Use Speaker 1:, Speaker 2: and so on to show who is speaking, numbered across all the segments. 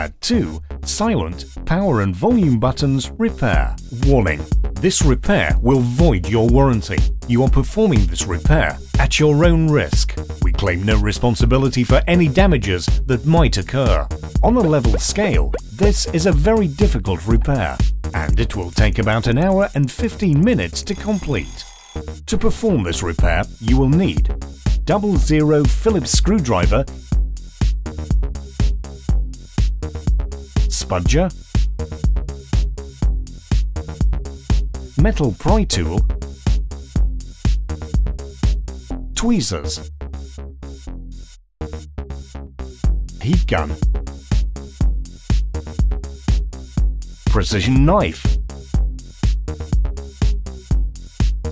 Speaker 1: iPad 2 Silent Power and Volume Buttons Repair. Warning. This repair will void your warranty. You are performing this repair at your own risk. We claim no responsibility for any damages that might occur. On a level scale, this is a very difficult repair, and it will take about an hour and 15 minutes to complete. To perform this repair, you will need double zero Phillips screwdriver, spudger, metal pry tool, tweezers, heat gun, precision knife.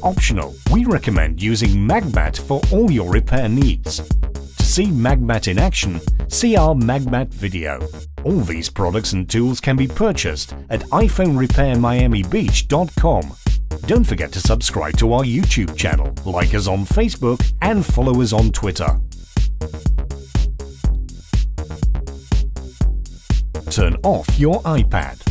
Speaker 1: Optional, we recommend using Magmat for all your repair needs. See Magmat in action, see our Magmat video. All these products and tools can be purchased at iPhoneRepairMiamiBeach.com. Don't forget to subscribe to our YouTube channel, like us on Facebook and follow us on Twitter. Turn off your iPad.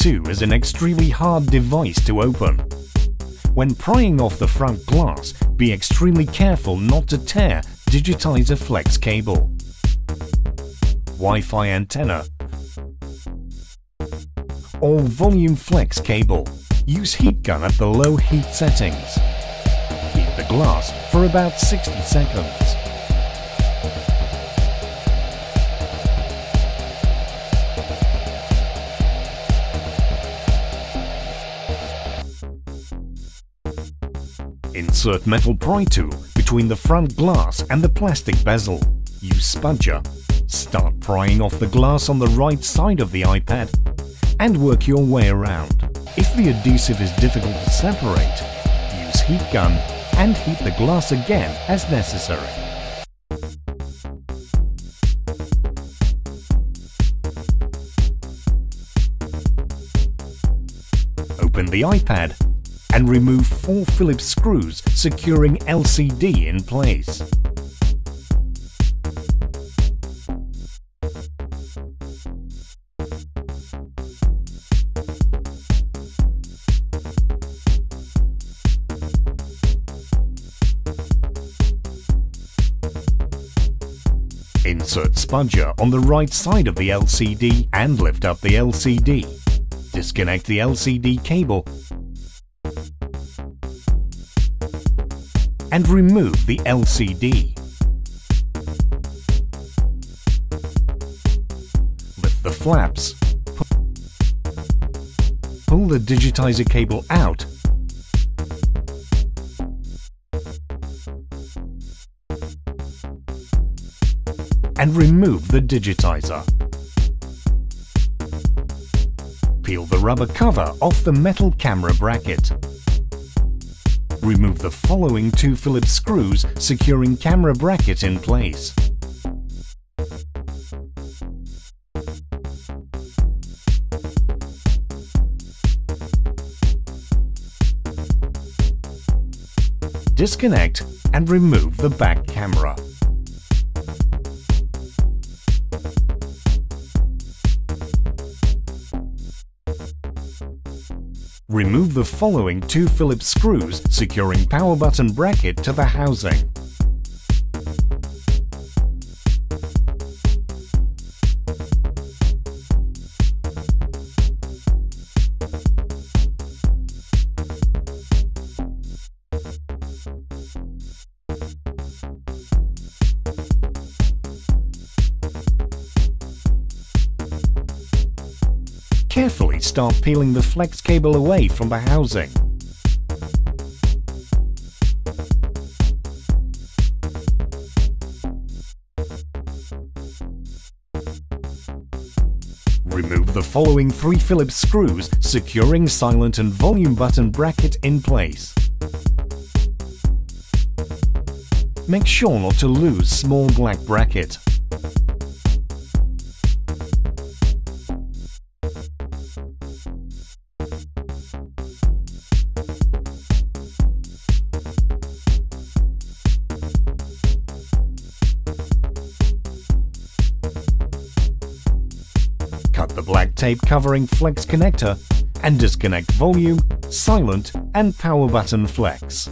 Speaker 1: 2 is an extremely hard device to open. When prying off the front glass, be extremely careful not to tear Digitizer Flex cable. Wi-Fi antenna or volume flex cable. Use heat gun at the low heat settings. Heat the glass for about 60 seconds. Insert metal pry tool between the front glass and the plastic bezel. Use spudger. Start prying off the glass on the right side of the iPad and work your way around. If the adhesive is difficult to separate, use heat gun and heat the glass again as necessary. Open the iPad and remove four Phillips screws securing LCD in place. Insert spudger on the right side of the LCD and lift up the LCD. Disconnect the LCD cable and remove the LCD. Lift the flaps. Pull the digitizer cable out and remove the digitizer. Peel the rubber cover off the metal camera bracket. Remove the following two Phillips screws securing camera bracket in place. Disconnect and remove the back camera. Remove the following two Phillips screws securing power button bracket to the housing. Carefully start peeling the flex cable away from the housing. Remove the following three Phillips screws securing silent and volume button bracket in place. Make sure not to lose small black bracket. The black tape covering flex connector and disconnect volume, silent and power button flex.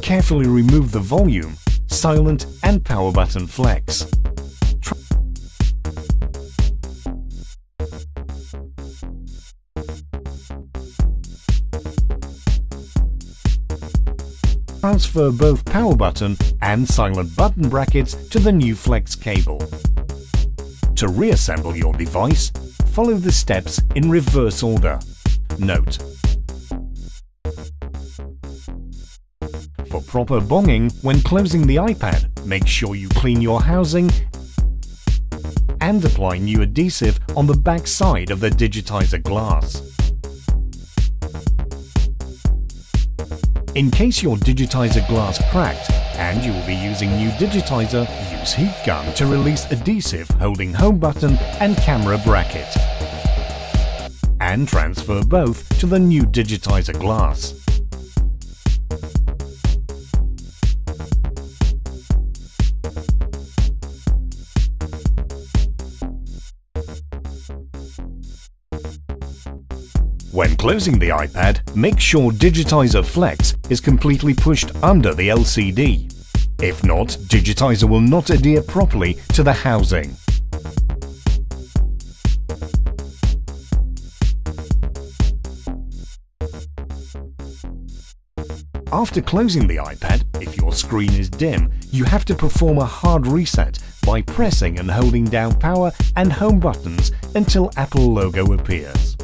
Speaker 1: Carefully remove the volume, silent and power button flex. Transfer both power button and silent button brackets to the new flex cable. To reassemble your device, follow the steps in reverse order. Note, For proper bonging, when closing the iPad, make sure you clean your housing and apply new adhesive on the back side of the digitizer glass. In case your digitizer glass cracked and you will be using new digitizer, use heat gun to release adhesive holding home button and camera bracket. And transfer both to the new digitizer glass. When closing the iPad, make sure Digitizer Flex is completely pushed under the LCD. If not, Digitizer will not adhere properly to the housing. After closing the iPad, if your screen is dim, you have to perform a hard reset by pressing and holding down power and home buttons until Apple logo appears.